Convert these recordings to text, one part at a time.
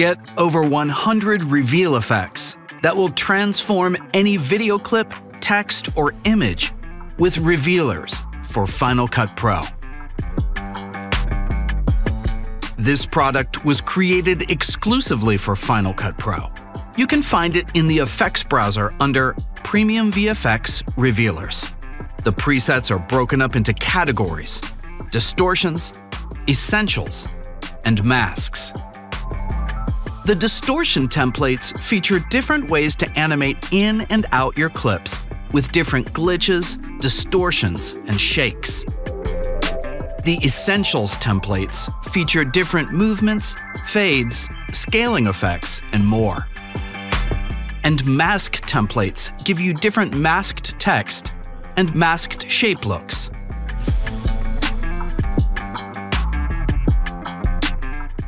Get over 100 reveal effects that will transform any video clip, text, or image with revealers for Final Cut Pro. This product was created exclusively for Final Cut Pro. You can find it in the effects browser under Premium VFX Revealers. The presets are broken up into categories, distortions, essentials, and masks. The distortion templates feature different ways to animate in and out your clips with different glitches, distortions, and shakes. The Essentials templates feature different movements, fades, scaling effects, and more. And mask templates give you different masked text and masked shape looks.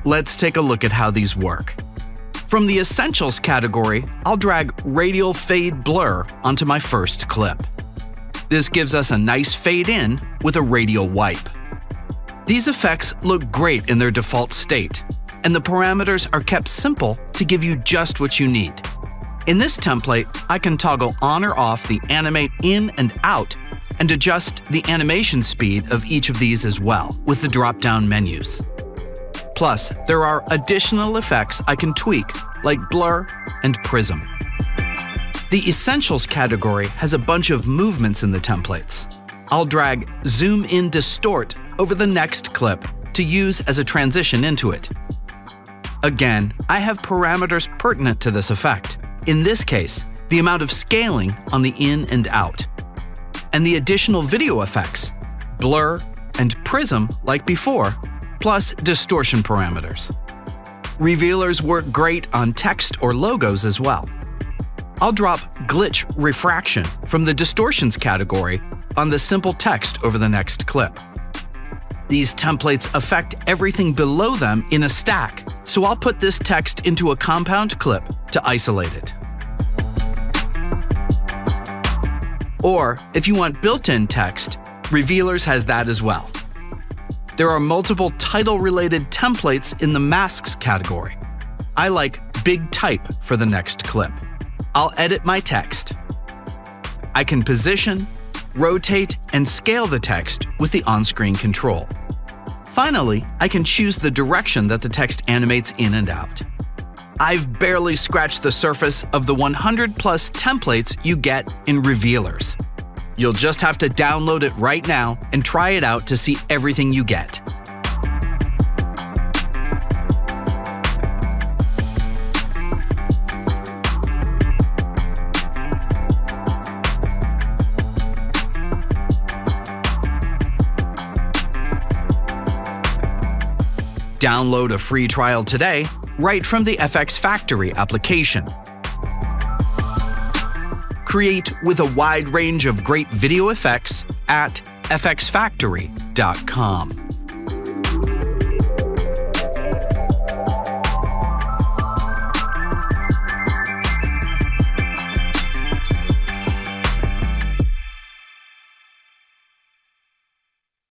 Let's take a look at how these work. From the Essentials category, I'll drag Radial Fade Blur onto my first clip. This gives us a nice fade in with a radial wipe. These effects look great in their default state, and the parameters are kept simple to give you just what you need. In this template, I can toggle on or off the animate in and out and adjust the animation speed of each of these as well with the drop-down menus. Plus, there are additional effects I can tweak, like blur and prism. The Essentials category has a bunch of movements in the templates. I'll drag Zoom in Distort over the next clip to use as a transition into it. Again, I have parameters pertinent to this effect. In this case, the amount of scaling on the in and out. And the additional video effects, blur and prism like before, plus distortion parameters. Revealers work great on text or logos as well. I'll drop Glitch Refraction from the Distortions category on the simple text over the next clip. These templates affect everything below them in a stack, so I'll put this text into a compound clip to isolate it. Or, if you want built-in text, Revealers has that as well. There are multiple title-related templates in the Masks category. I like big type for the next clip. I'll edit my text. I can position, rotate, and scale the text with the on-screen control. Finally, I can choose the direction that the text animates in and out. I've barely scratched the surface of the 100 plus templates you get in Revealers. You'll just have to download it right now and try it out to see everything you get. Download a free trial today right from the FX Factory application create with a wide range of great video effects at fxfactory.com.